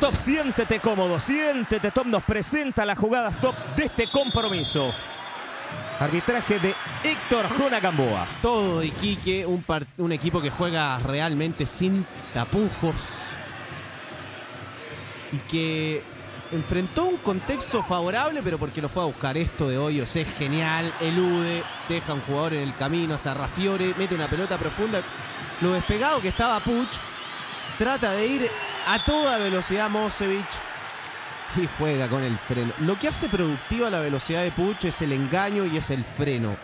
Top, siéntete cómodo, siéntete Top nos presenta las jugadas top de este compromiso. Arbitraje de Héctor Jona Gamboa. Todo Iquique, un, equipo que juega realmente sin tapujos y que enfrentó un contexto favorable, pero porque lo fue a buscar esto de Hoyos es genial, elude, deja un jugador en el camino, se arrafiore, mete una pelota profunda. Lo despegado que estaba Puch, trata de ir a toda velocidad Mosevich y juega con el freno. Lo que hace productiva la velocidad de Puch es el engaño y es el freno.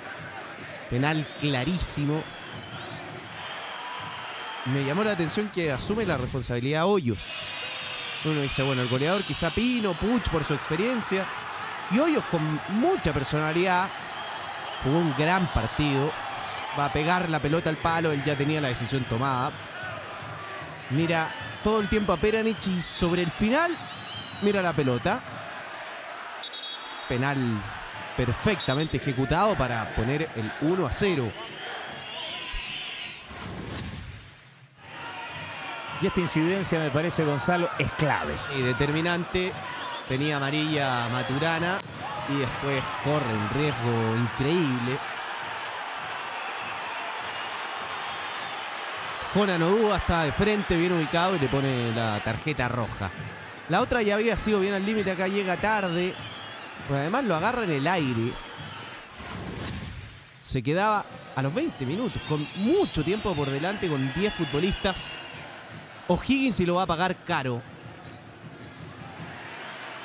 Penal clarísimo. Me llamó la atención que asume la responsabilidad Hoyos. Uno dice, bueno, el goleador quizá Pino, Puch por su experiencia. Y Hoyos con mucha personalidad jugó un gran partido. Va a pegar la pelota al palo, él ya tenía la decisión tomada. Mira todo el tiempo a Peranich y sobre el final mira la pelota. Penal perfectamente ejecutado para poner el 1 a 0. Y esta incidencia me parece, Gonzalo, es clave. Y determinante. Tenía amarilla Maturana y después corre un riesgo increíble. Jona no duda, está de frente, bien ubicado y le pone la tarjeta roja. La otra ya había sido bien al límite, acá llega tarde. Pero además lo agarra en el aire. Se quedaba a los 20 minutos, con mucho tiempo por delante, con 10 futbolistas. O'Higgins y lo va a pagar caro.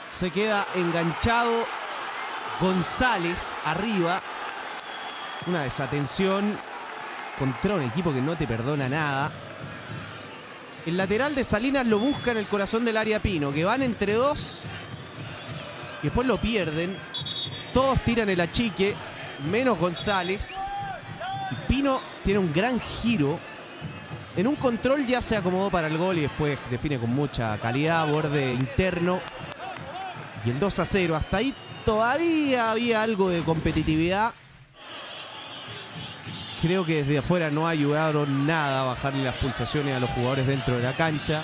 Se queda enganchado González arriba. Una desatención contra un equipo que no te perdona nada. El lateral de Salinas lo busca en el corazón del área Pino, que van entre dos y después lo pierden. Todos tiran el achique, menos González. Y Pino tiene un gran giro. En un control ya se acomodó para el gol y después define con mucha calidad, borde interno. Y el 2 a 0. Hasta ahí todavía había algo de competitividad. Creo que desde afuera no ayudaron nada a bajarle las pulsaciones a los jugadores dentro de la cancha.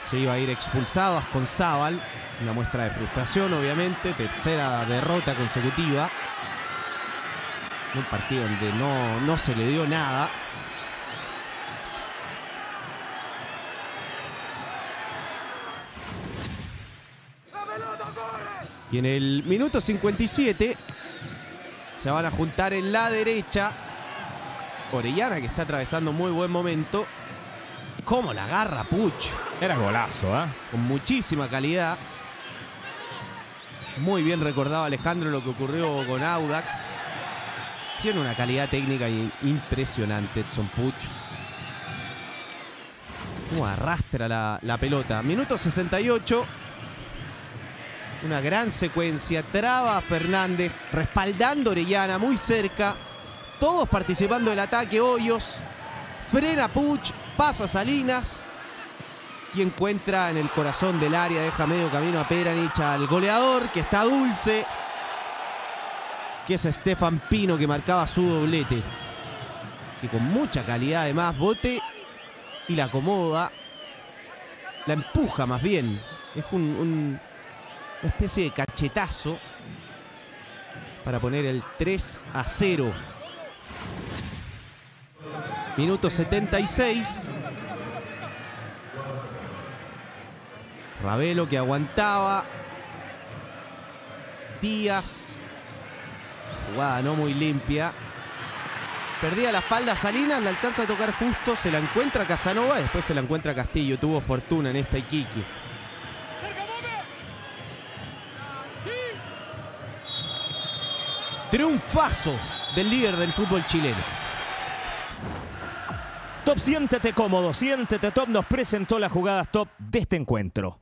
Se iba a ir expulsado Asconzábal. Una muestra de frustración, obviamente. Tercera derrota consecutiva. Un partido donde no, no se le dio nada. Y en el minuto 57 se van a juntar en la derecha. Orellana que está atravesando muy buen momento. ¿Cómo la agarra Puch? Era golazo, ¿ah? Con muchísima calidad. Muy bien recordado Alejandro lo que ocurrió con Audax. Tiene una calidad técnica impresionante Edson Puch. Cómo arrastra la, la pelota. Minuto 68. Una gran secuencia. Traba a Fernández. Respaldando a Orellana muy cerca. Todos participando del ataque. Hoyos. Frena Puch. Pasa Salinas. Y encuentra en el corazón del área. Deja medio camino a Peranich al goleador. Que está dulce. Que es Estefan Pino que marcaba su doblete. Que con mucha calidad además bote y la acomoda. La empuja más bien. Es un, un- una especie de cachetazo para poner el 3 a 0. Minuto 76. Ravelo que aguantaba. Díaz. Jugada no muy limpia. Perdía la espalda Salinas, la alcanza a tocar justo, se la encuentra Casanova, después se la encuentra Castillo. Tuvo fortuna en esta Iquique. Triunfazo del líder del fútbol chileno. Top, siéntete cómodo, siéntete Top nos presentó las jugadas top de este encuentro.